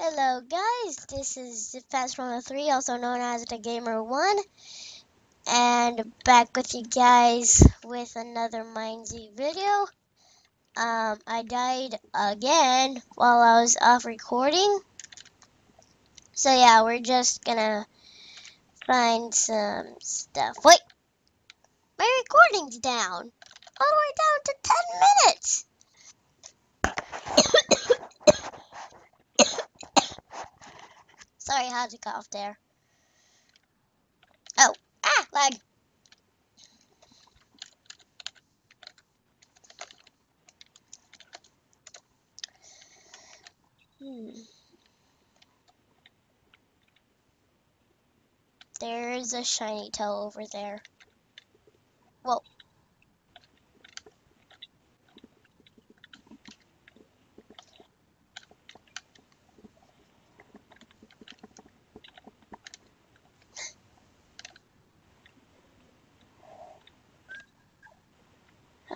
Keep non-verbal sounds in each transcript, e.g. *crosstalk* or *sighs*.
Hello guys, this is Fast 103, also known as the Gamer One, and back with you guys with another Minez video. Um, I died again while I was off recording, so yeah, we're just gonna find some stuff. Wait, my recording's down, all the way down to 10 minutes. *coughs* *coughs* Sorry, I had to cut off there. Oh, ah, lag. Hmm. There's a shiny tail over there.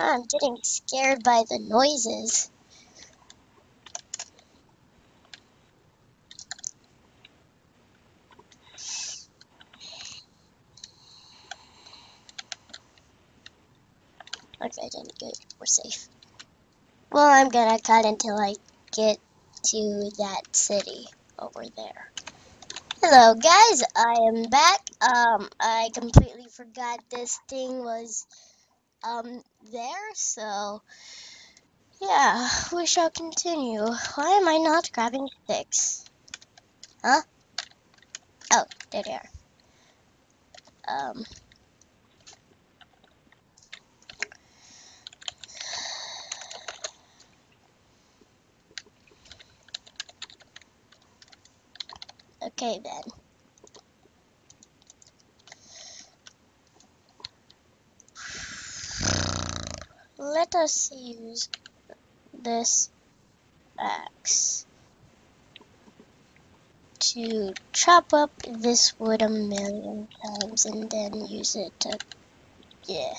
I'm getting scared by the noises. Okay, then good. We're safe. Well, I'm gonna cut until I get to that city over there. Hello, guys. I am back. Um, I completely forgot this thing was um there, so yeah, we shall continue. Why am I not grabbing sticks? Huh? Oh, there they are. Um. Okay then. Let us use this axe to chop up this wood a million times and then use it to, yeah.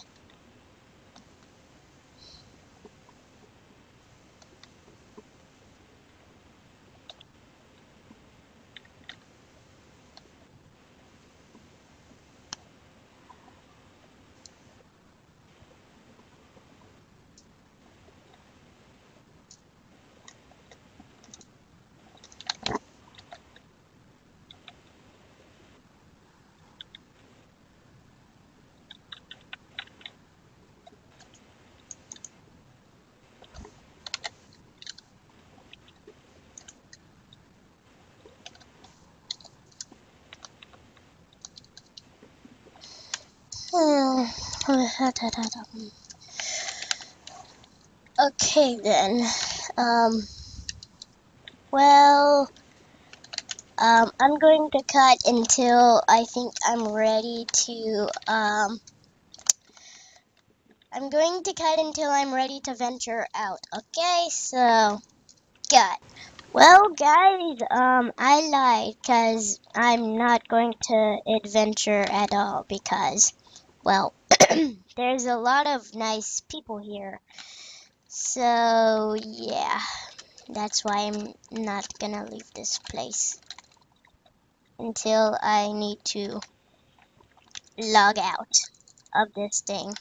*sighs* okay then. Um. Well. Um, I'm going to cut until I think I'm ready to, um, I'm going to cut until I'm ready to venture out. Okay, so, cut. Well, guys, um, I lied because I'm not going to adventure at all because, well, *clears throat* there's a lot of nice people here. So, yeah, that's why I'm not gonna leave this place until I need to log out of this thing.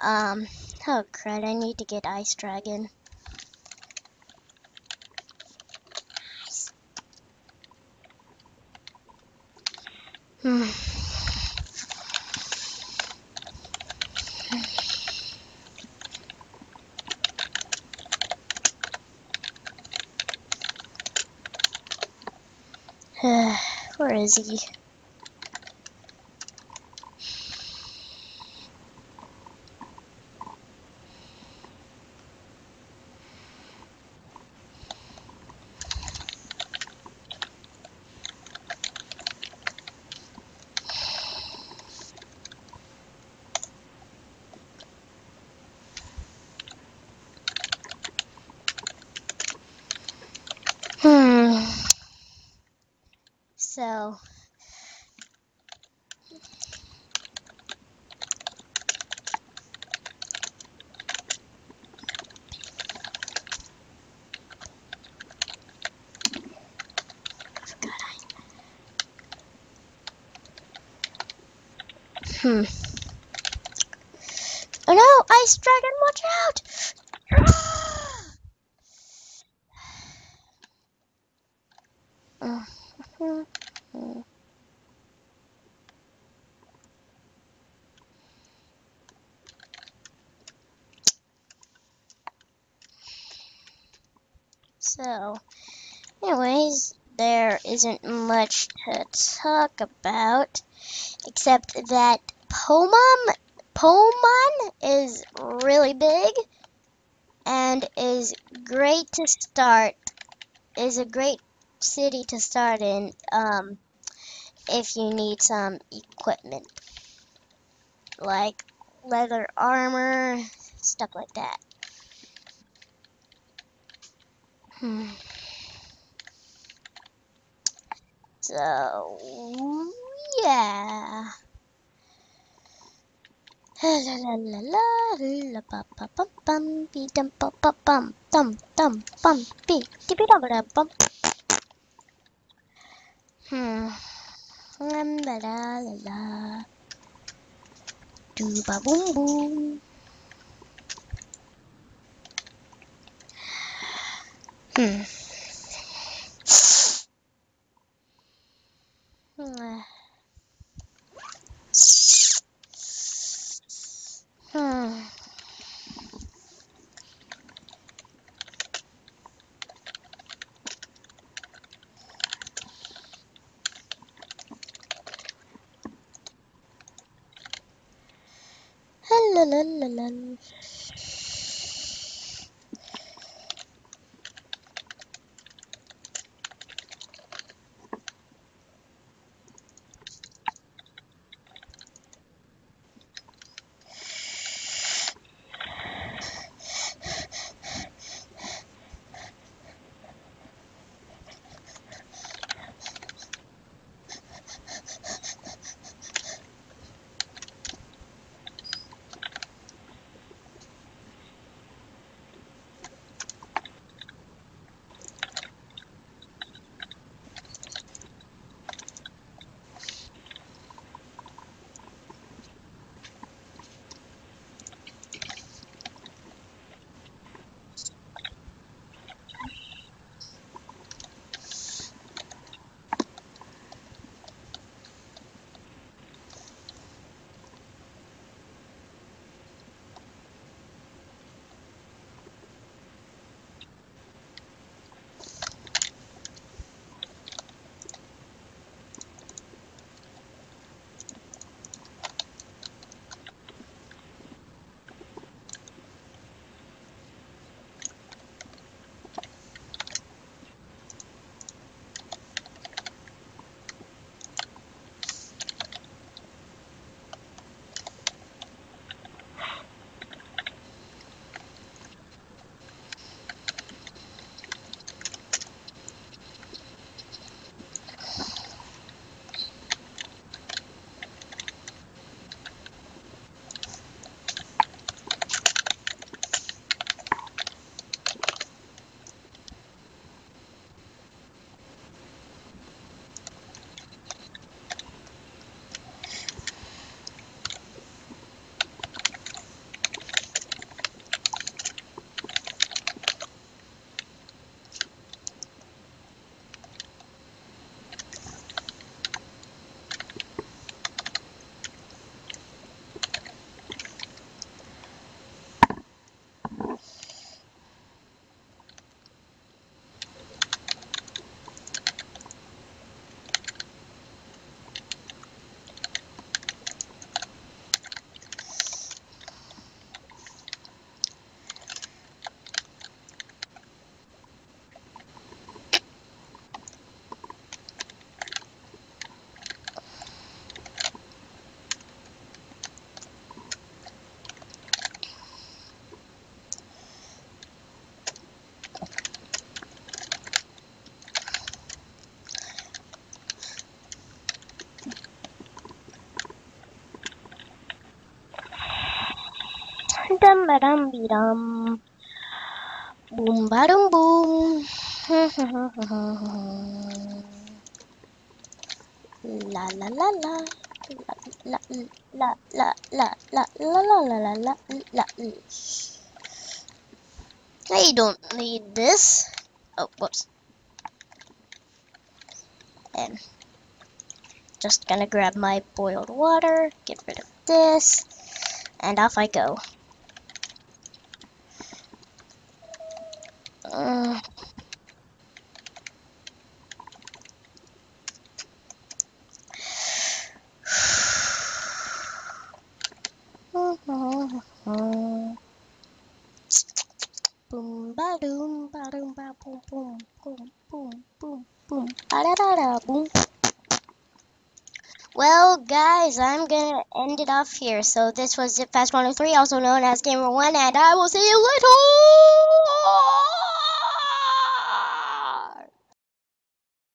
Um, oh crud, I need to get Ice Dragon. *sighs* Hmm. *sighs* Where is he? so Hmm. Oh no, Ice Dragon, watch out! So, anyways, there isn't much to talk about except that Pomon, Pomon is really big and is great to start. Is a great city to start in um, if you need some equipment like leather armor, stuff like that. Hmm. So, yeah. La la la la la pa pa pum pum be dum pa pa pum dum dum bum be dippy dum da bum. Hmm. Um, la la la la. Do ba boom boom. Hmm. Hmm. Hmm. La la la la. Dum ba dum be dum. Boom ba boom. la. La, la, la la la la la la la la la la la. I don't need this. Oh, whoops. And just gonna grab my boiled water, get rid of this, and off I go. Boom ba doom ba doom ba boom boom boom boom boom boom ba da da da boom. Well, guys, I'm gonna end it off here. So this was Zip Fast 103, also known as Gamer One, and I will see you later.